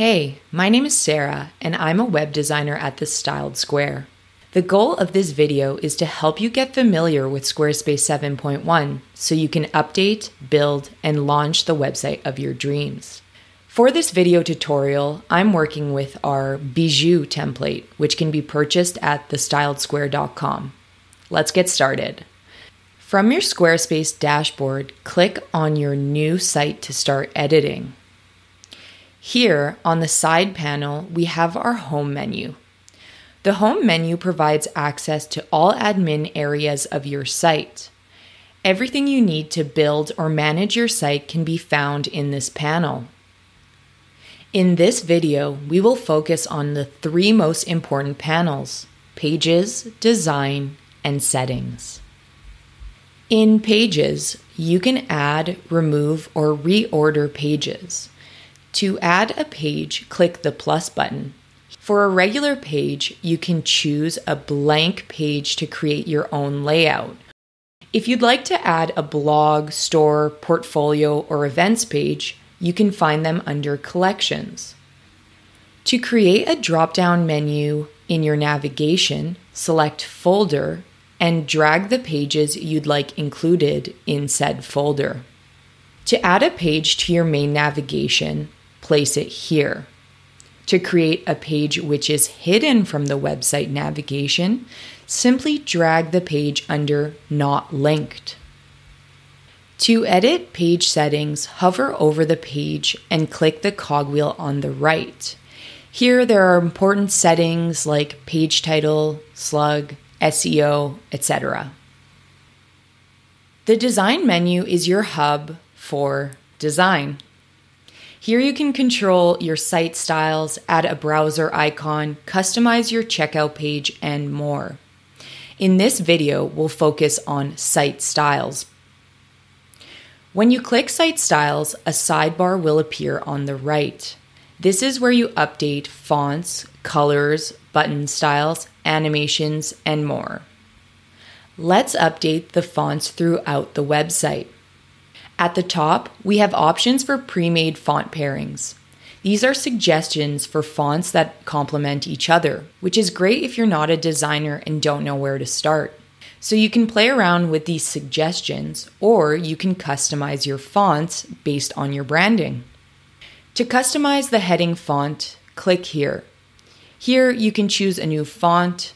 Hey, my name is Sarah, and I'm a web designer at The Styled Square. The goal of this video is to help you get familiar with Squarespace 7.1 so you can update, build, and launch the website of your dreams. For this video tutorial, I'm working with our Bijou template, which can be purchased at thestyledsquare.com. Let's get started. From your Squarespace dashboard, click on your new site to start editing. Here on the side panel, we have our home menu. The home menu provides access to all admin areas of your site. Everything you need to build or manage your site can be found in this panel. In this video, we will focus on the three most important panels Pages, Design, and Settings. In Pages, you can add, remove, or reorder pages. To add a page, click the plus button. For a regular page, you can choose a blank page to create your own layout. If you'd like to add a blog, store, portfolio, or events page, you can find them under Collections. To create a drop down menu in your navigation, select Folder and drag the pages you'd like included in said folder. To add a page to your main navigation, place it here. To create a page which is hidden from the website navigation, simply drag the page under Not Linked. To edit page settings, hover over the page and click the cogwheel on the right. Here, there are important settings like page title, slug, SEO, etc. The design menu is your hub for design. Here you can control your site styles, add a browser icon, customize your checkout page, and more. In this video, we'll focus on site styles. When you click Site Styles, a sidebar will appear on the right. This is where you update fonts, colors, button styles, animations, and more. Let's update the fonts throughout the website. At the top, we have options for pre made font pairings. These are suggestions for fonts that complement each other, which is great if you're not a designer and don't know where to start. So you can play around with these suggestions, or you can customize your fonts based on your branding. To customize the heading font, click here. Here you can choose a new font.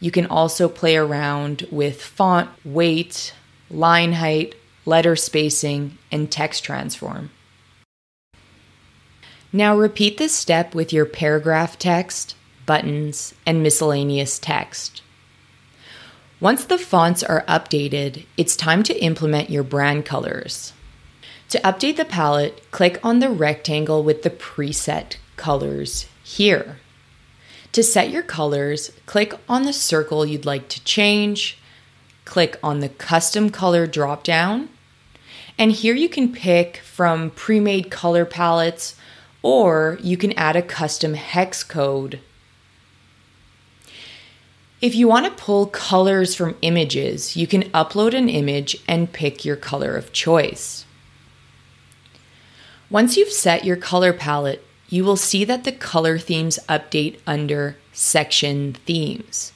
You can also play around with font weight, line height, letter spacing, and text transform. Now repeat this step with your paragraph text, buttons, and miscellaneous text. Once the fonts are updated, it's time to implement your brand colors. To update the palette, click on the rectangle with the preset colors here. To set your colors, click on the circle you'd like to change, click on the custom color drop down. And here you can pick from pre made color palettes or you can add a custom hex code. If you want to pull colors from images, you can upload an image and pick your color of choice. Once you've set your color palette, you will see that the color themes update under Section Themes.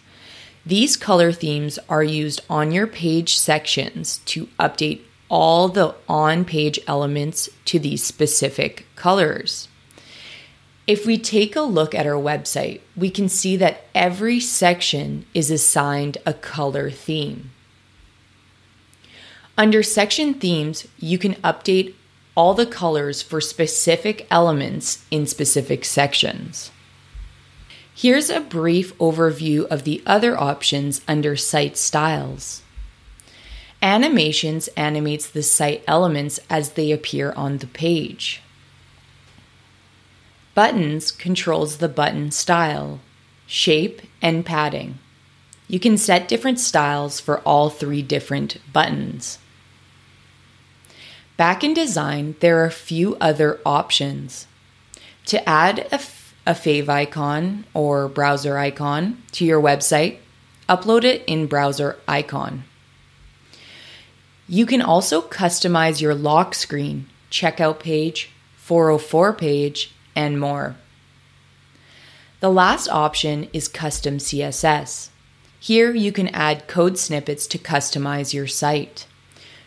These color themes are used on your page sections to update all the on page elements to these specific colors. If we take a look at our website, we can see that every section is assigned a color theme. Under section themes, you can update all the colors for specific elements in specific sections. Here's a brief overview of the other options under Site Styles. Animations animates the site elements as they appear on the page. Buttons controls the button style, shape, and padding. You can set different styles for all three different buttons. Back in design, there are a few other options. To add a a favicon or browser icon to your website, upload it in browser icon. You can also customize your lock screen, checkout page, 404 page, and more. The last option is custom CSS. Here you can add code snippets to customize your site.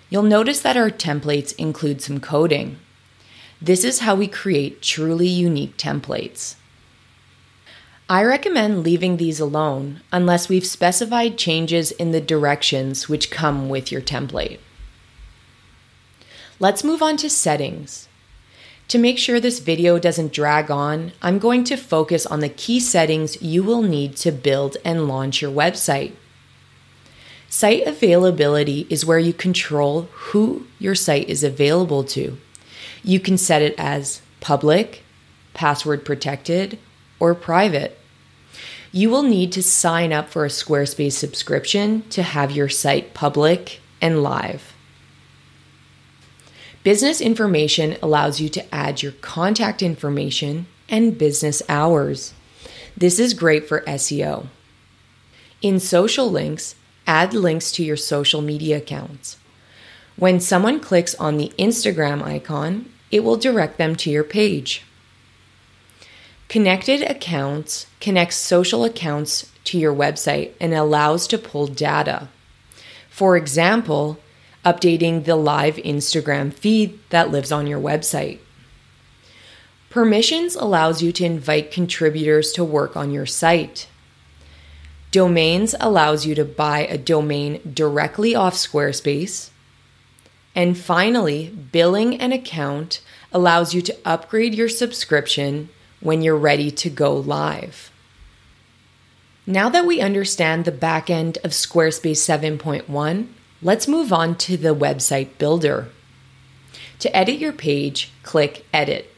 You'll notice that our templates include some coding. This is how we create truly unique templates. I recommend leaving these alone unless we've specified changes in the directions which come with your template. Let's move on to settings. To make sure this video doesn't drag on, I'm going to focus on the key settings you will need to build and launch your website. Site availability is where you control who your site is available to. You can set it as public, password protected, or private. You will need to sign up for a Squarespace subscription to have your site public and live. Business information allows you to add your contact information and business hours. This is great for SEO. In social links, add links to your social media accounts. When someone clicks on the Instagram icon, it will direct them to your page. Connected accounts connects social accounts to your website and allows to pull data. For example, updating the live Instagram feed that lives on your website. Permissions allows you to invite contributors to work on your site. Domains allows you to buy a domain directly off Squarespace. And finally, billing an account allows you to upgrade your subscription when you're ready to go live. Now that we understand the backend of Squarespace 7.1, Let's move on to the website builder. To edit your page, click Edit.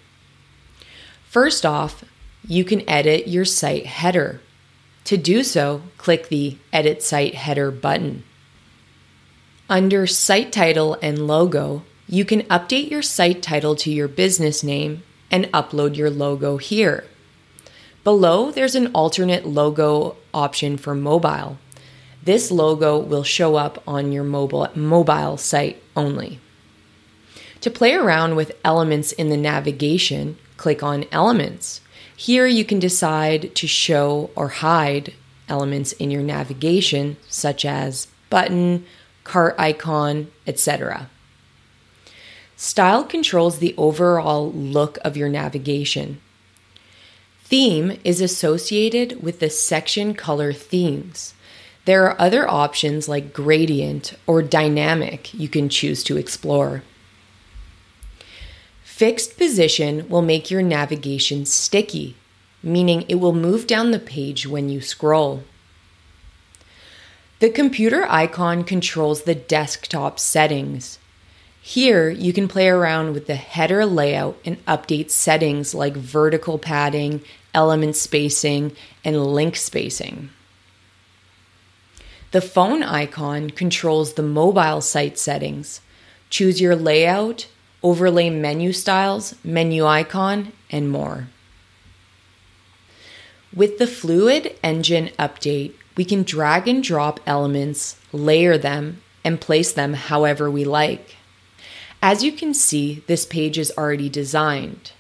First off, you can edit your site header. To do so, click the Edit Site Header button. Under Site Title and Logo, you can update your site title to your business name and upload your logo here. Below, there's an alternate logo option for mobile. This logo will show up on your mobile, mobile site only. To play around with elements in the navigation, click on Elements. Here you can decide to show or hide elements in your navigation, such as button, cart icon, etc. Style controls the overall look of your navigation. Theme is associated with the section color themes. There are other options like gradient or dynamic you can choose to explore. Fixed position will make your navigation sticky, meaning it will move down the page when you scroll. The computer icon controls the desktop settings. Here, you can play around with the header layout and update settings like vertical padding, element spacing, and link spacing. The phone icon controls the mobile site settings. Choose your layout, overlay menu styles, menu icon, and more. With the Fluid Engine update, we can drag and drop elements, layer them, and place them however we like. As you can see, this page is already designed.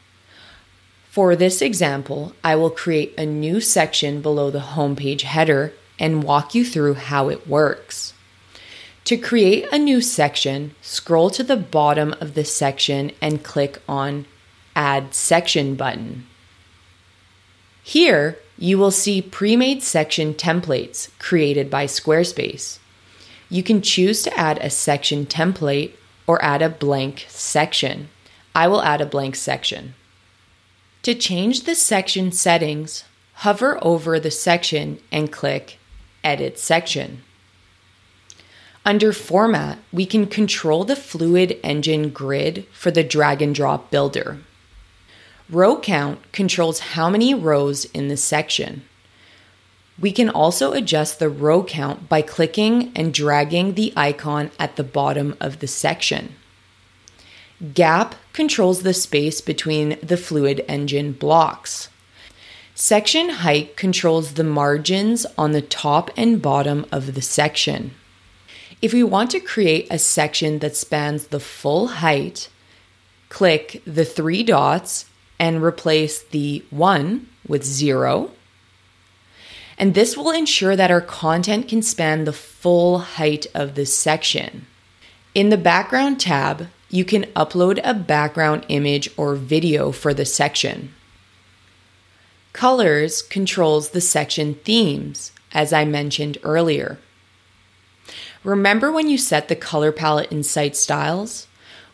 For this example, I will create a new section below the homepage header and walk you through how it works. To create a new section, scroll to the bottom of the section and click on Add Section button. Here, you will see pre-made section templates created by Squarespace. You can choose to add a section template or add a blank section. I will add a blank section. To change the section settings, hover over the section and click Edit section. Under Format, we can control the Fluid Engine grid for the drag and drop builder. Row count controls how many rows in the section. We can also adjust the row count by clicking and dragging the icon at the bottom of the section. Gap controls the space between the Fluid Engine blocks. Section height controls the margins on the top and bottom of the section. If we want to create a section that spans the full height, click the three dots and replace the one with zero. And this will ensure that our content can span the full height of this section. In the background tab, you can upload a background image or video for the section. Colors controls the section themes, as I mentioned earlier. Remember when you set the color palette in Site Styles?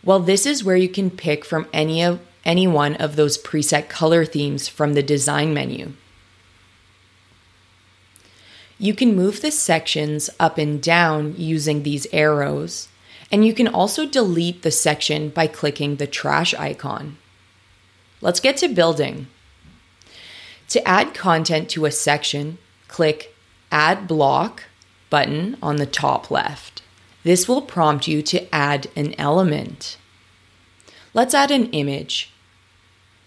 Well, this is where you can pick from any of any one of those preset color themes from the design menu. You can move the sections up and down using these arrows, and you can also delete the section by clicking the trash icon. Let's get to building. To add content to a section, click Add Block button on the top left. This will prompt you to add an element. Let's add an image.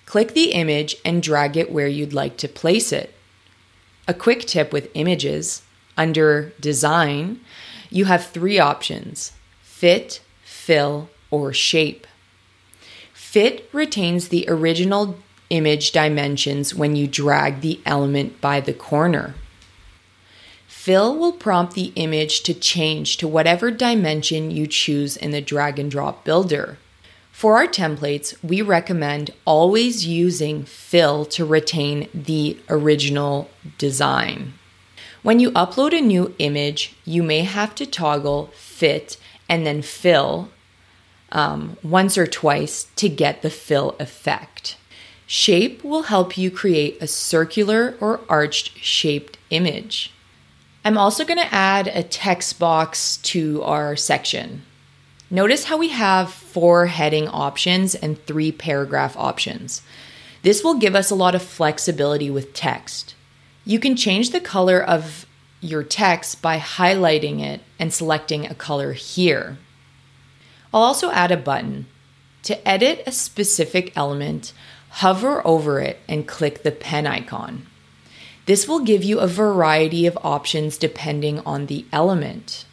Click the image and drag it where you'd like to place it. A quick tip with images under Design, you have three options fit, fill, or shape. Fit retains the original image dimensions when you drag the element by the corner. Fill will prompt the image to change to whatever dimension you choose in the drag and drop builder. For our templates, we recommend always using fill to retain the original design. When you upload a new image, you may have to toggle fit and then fill um, once or twice to get the fill effect. Shape will help you create a circular or arched shaped image. I'm also going to add a text box to our section. Notice how we have four heading options and three paragraph options. This will give us a lot of flexibility with text. You can change the color of your text by highlighting it and selecting a color here. I'll also add a button. To edit a specific element, hover over it and click the pen icon. This will give you a variety of options depending on the element.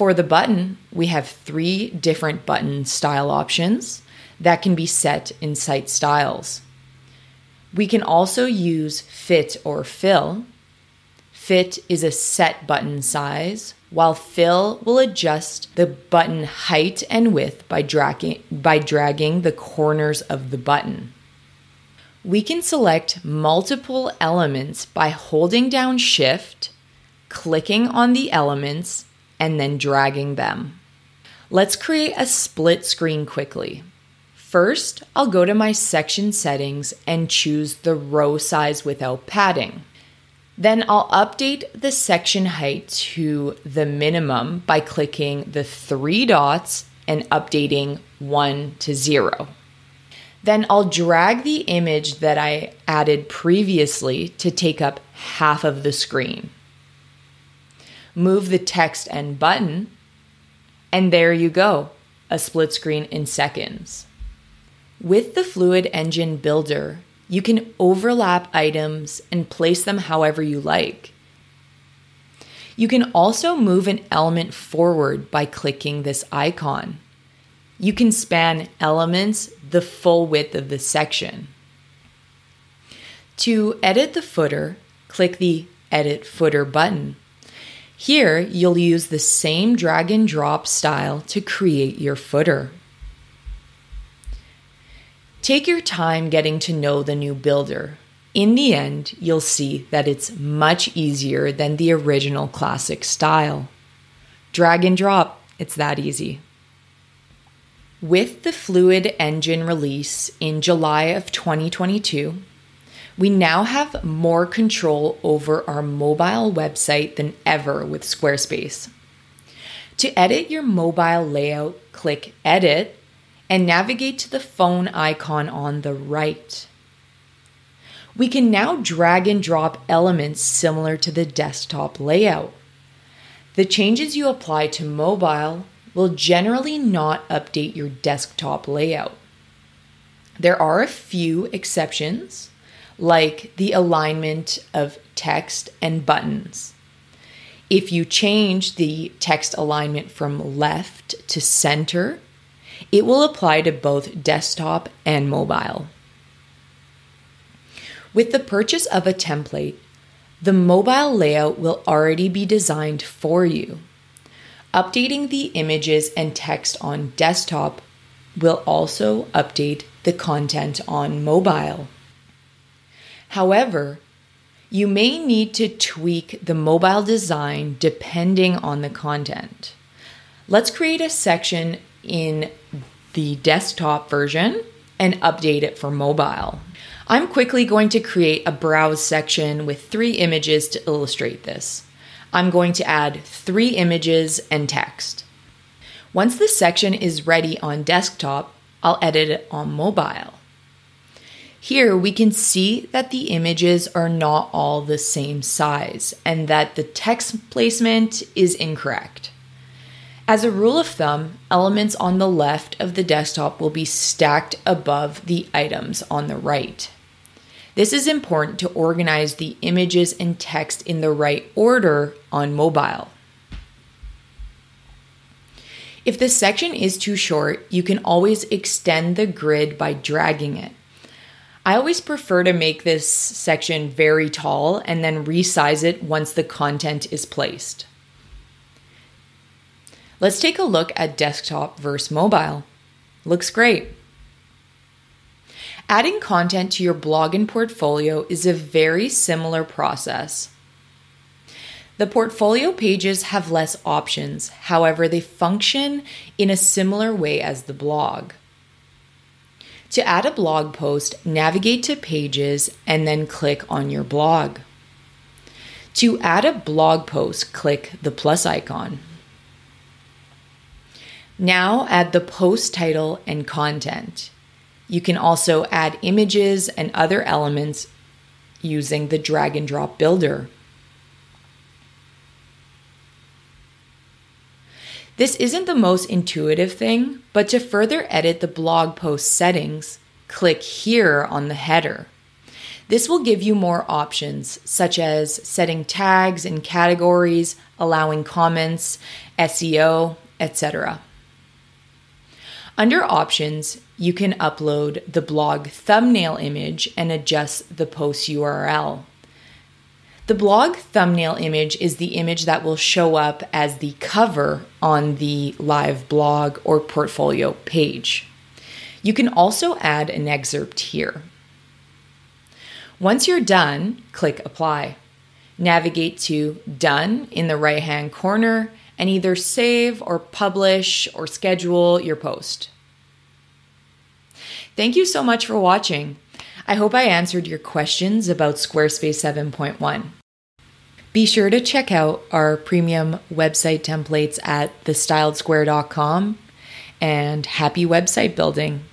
For the button, we have three different button style options that can be set in site styles. We can also use fit or fill. Fit is a set button size, while fill will adjust the button height and width by dragging, by dragging the corners of the button. We can select multiple elements by holding down Shift, clicking on the elements, and then dragging them. Let's create a split screen quickly. First, I'll go to my section settings and choose the row size without padding. Then I'll update the section height to the minimum by clicking the three dots and updating 1 to 0. Then I'll drag the image that I added previously to take up half of the screen move the text and button, and there you go, a split screen in seconds. With the Fluid Engine Builder, you can overlap items and place them however you like. You can also move an element forward by clicking this icon. You can span elements the full width of the section. To edit the footer, click the Edit Footer button. Here, you'll use the same drag and drop style to create your footer. Take your time getting to know the new builder. In the end, you'll see that it's much easier than the original classic style. Drag and drop, it's that easy. With the Fluid Engine release in July of 2022, we now have more control over our mobile website than ever with Squarespace. To edit your mobile layout, click Edit and navigate to the phone icon on the right. We can now drag and drop elements similar to the desktop layout. The changes you apply to mobile will generally not update your desktop layout. There are a few exceptions like the alignment of text and buttons. If you change the text alignment from left to center, It will apply to both desktop and mobile. With the purchase of a template, the mobile layout will already be designed for you. Updating the images and text on desktop will also update the content on mobile. However, you may need to tweak the mobile design depending on the content. Let's create a section in the desktop version and update it for mobile. I'm quickly going to create a browse section with three images to illustrate this. I'm going to add three images and text. Once the section is ready on desktop, I'll edit it on mobile. Here we can see that the images are not all the same size and that the text placement is incorrect. As a rule of thumb, elements on the left of the desktop will be stacked above the items on the right. This is important to organize the images and text in the right order on mobile. If the section is too short, you can always extend the grid by dragging it. I always prefer to make this section very tall and then resize it once the content is placed. Let's take a look at desktop versus mobile. Looks great. Adding content to your blog and portfolio is a very similar process. The portfolio pages have less options, however, they function in a similar way as the blog. To add a blog post, navigate to Pages and then click on your blog. To add a blog post, click the plus icon. Now add the post title and content. You can also add images and other elements using the drag and drop builder. This isn't the most intuitive thing, but to further edit the blog post settings, click here on the header. This will give you more options, such as setting tags and categories, allowing comments, SEO, etc. Under options, you can upload the blog thumbnail image and adjust the post URL. The blog thumbnail image is the image that will show up as the cover on the live blog or portfolio page. You can also add an excerpt here. Once you're done, click Apply. Navigate to Done in the right hand corner and either save or publish or schedule your post. Thank you so much for watching. I hope I answered your questions about Squarespace 7.1. Be sure to check out our premium website templates at thestyledsquare.com and happy website building.